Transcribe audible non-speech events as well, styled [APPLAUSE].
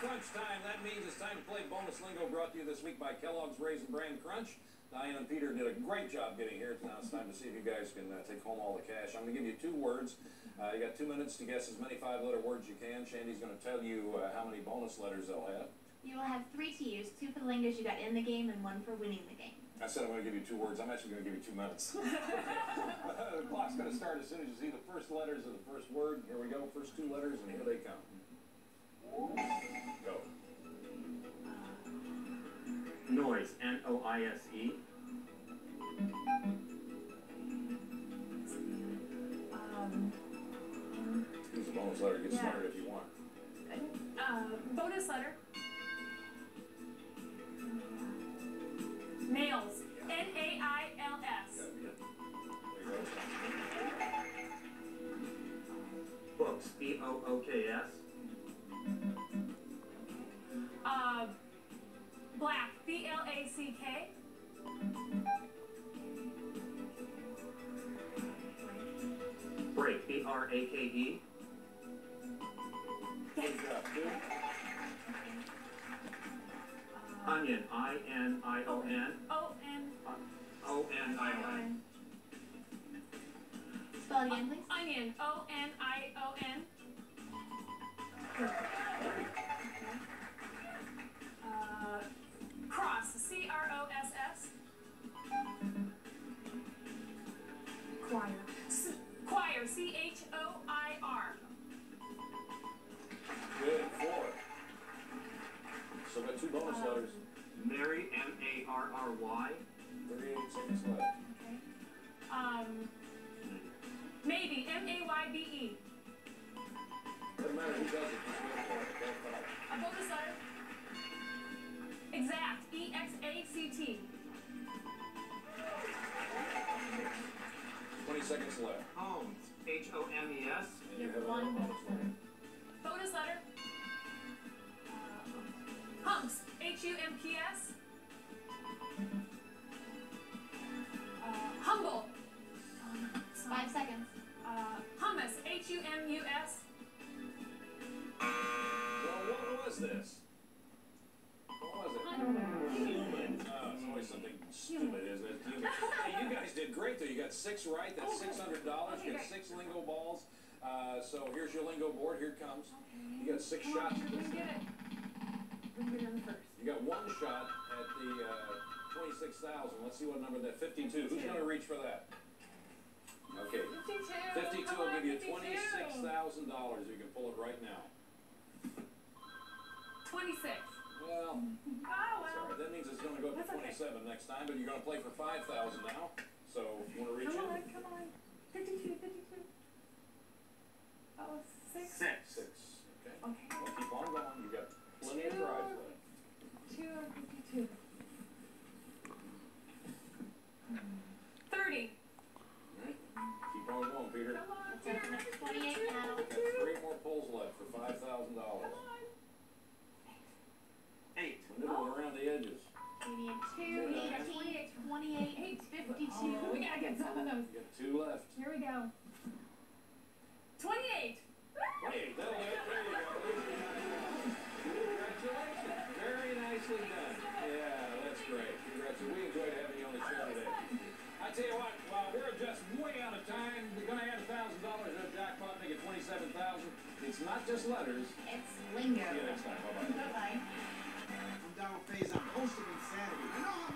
crunch time. That means it's time to play bonus lingo brought to you this week by Kellogg's Raisin Bran Crunch. Diane and Peter did a great job getting here. Now it's time to see if you guys can uh, take home all the cash. I'm going to give you two words. Uh, you got two minutes to guess as many five-letter words you can. Shandi's going to tell you uh, how many bonus letters they'll have. You will have three to use, two for the lingos you got in the game and one for winning the game. I said I'm going to give you two words. I'm actually going to give you two minutes. [LAUGHS] [LAUGHS] the clock's going to start as soon as you see the first letters of the first word. Here we go. First two letters, and here they come. N-O-I-S-E. Um, Use the bonus letter. Get Yeah. started if you want. uh, bonus letter. Nails. N-A-I-L-S. There you go. Books, B-O-O-K-S. Uh, Break, B-R-A-K-E. Good. Onion, I-N-I-O-N. O-N. O-N-I-O-N. Spell it again, please. Onion. O-N-I-O-N. Uh, cross. C-R-O-S-S. Choir. S- choir. C-H-O-I-R. Good. Four. So got two bonus Uh, letters. Mary, M-A-R-R-Y. 38 seconds left. Okay. Um, maybe. M-A-Y-B-E. Doesn't matter who does it. Just go for it. 20 seconds H-O-M-E-S. And you You have have one another bonus letter. Bonus letter. Uh, humps. H-U-M-P-S. Uh, humble. Five seconds. Uh, hummus. H-U-M-U-S. Well, what was this? Something stupid, isn't it? Hey, you guys did great, though. You got six right. That's Oh, $600. okay, You got six lingo balls. Uh, so here's your lingo board. Here it comes. You got six Come on, shots. you're gonna get it. Bring it in first. You got one shot at the uh, 26,000. Let's see what number that 52. Who's going to reach for that? Okay. 52. 52 Come will on, give you $26,000. You can pull it right now. 26. Well, Oh, well. that 27 next time, but you're going to play for 5,000 now. So if you want to reach come in. Come on, come on. 52, 52. 82, 18, 28, 52. Oh, we gotta get some of those. You got two left. Here we go. Twenty-eight. Hey, that'll do it, there you go. Congratulations, very nicely done. Yeah, that's great. Congratulations, we enjoyed having you on the show today. I tell you what, while we're just way out of time, we're gonna add a thousand dollars to the jackpot, make it twenty-seven thousand. It's not just letters. It's lingo. See you next time, bye-bye. Bye-bye down phase. I'm hosting on Saturday. I know how much